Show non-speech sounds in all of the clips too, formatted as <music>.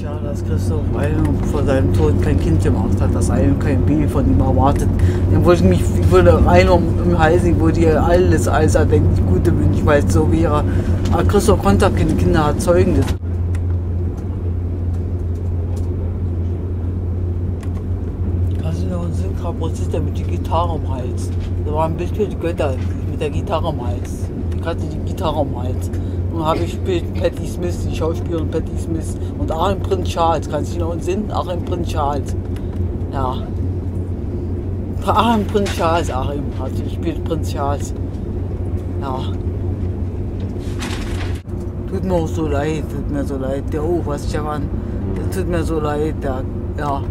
schade, dass Christoph Eilung vor seinem Tod kein Kind gemacht hat, dass Eilung kein Baby von ihm erwartet. Dann wollte ich mich, ich würde Eilung im Halsing, wo dir alles, alles erdenkt, die gute wünschen, weil es so wäre. Aber Christoph konnte keine Kinder erzeugen. Das einen Synchroprozessor mit der Gitarre am Hals? Da war ein Bild die Götter mit der Gitarre am Hals. Ich hatte die Gitarre am Hals. Und habe ich Patti Smith, die Schauspielerin Patti Smith. Und Achim Prinz Charles, kannst du dich noch entsinnen? Achim Prinz Charles. Ja. Achim Prinz Charles, Achim hat gespielt, Prinz Charles. Ja. Tut mir auch so leid, tut mir so leid. Der oh, was Stefan, das tut mir so leid, der, ja.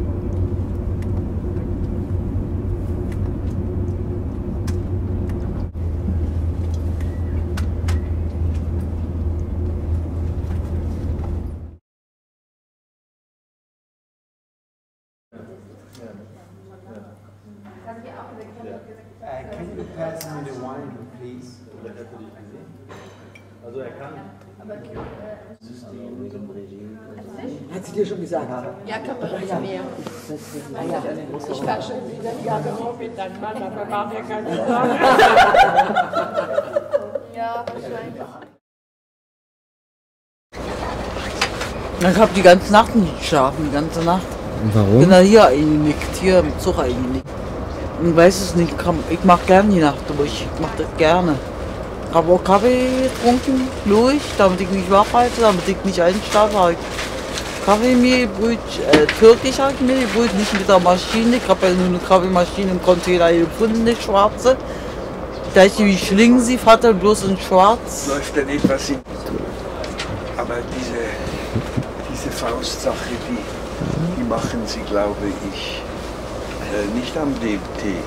Uh, can you pass me the wine, please? Also er kann. Hat sie dir schon gesagt? Ja, kann man nicht mehr. Ich war schon wieder, ja genau, wie dein Mann, aber war mir <laughs> keine Sorge. Ja, wahrscheinlich. Ich habe die ganze Nacht nicht geschlafen, die ganze Nacht. Warum? Bin da hier eingenickt, hier im Zug eingenickt. Und weiß es nicht, komm, ich mach gerne die Nacht durch, ich mach das gerne. Habe auch Kaffee getrunken, durch, damit ich nicht wach halte, damit ich nicht einschlafe. Ich Kaffee mir gebrüht, äh, türkisch ich mir gebrüht, nicht mit der Maschine. Ich habe ja nur eine Kaffeemaschine im Container gefunden, eine schwarze. Da ich die wie Schlingensief hatte, bloß in schwarz. läuft dann etwas in. Aber diese, diese Faustsache, die, die machen sie, glaube ich, äh, nicht am DMT.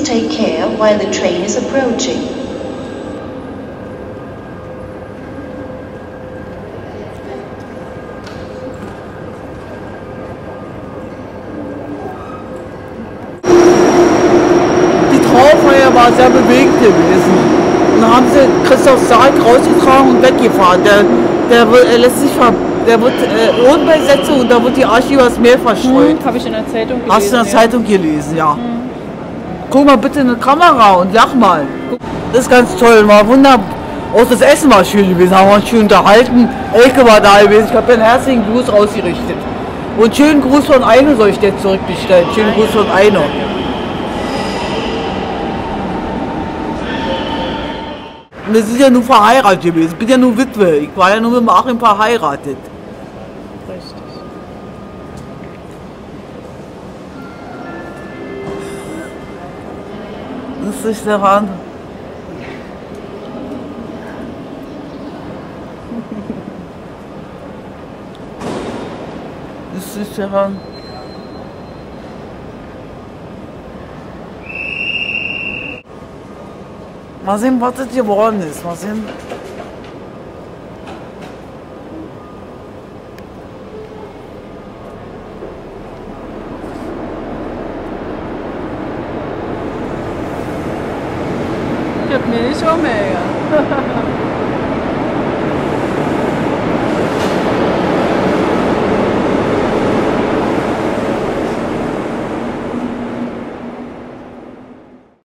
Please take care while the train is approaching. Die Trauerfeier war sehr bewegt gewesen. Und dann haben sie Christoph Sarg rausgetragen und weggefahren. Der, der, wird- er lässt sich ver, der wird äh, Ohrenbesetzung und da wird die Arche übers Meer verstreut. Habe ich in der Zeitung gelesen. Hast du in der ja. Zeitung gelesen, ja. Guck mal bitte in die Kamera und lach mal. Das ist ganz toll, war wunderbar. Auch das Essen war schön gewesen, haben wir uns schön unterhalten. Elke war da gewesen, ich habe einen herzlichen Gruß ausgerichtet. Und schönen Gruß von Eino soll ich dir zurückbestellen. Schönen Gruß von Eino. Wir sind ja nur verheiratet gewesen. Ich bin ja nur Witwe. Ich war ja nur mit dem Achim verheiratet. Das ist der Wahnsinn. Das ist der Wahnsinn. Mal sehen, was das geworden ist. Mal sehen. Ich hab mir nicht schon mehr.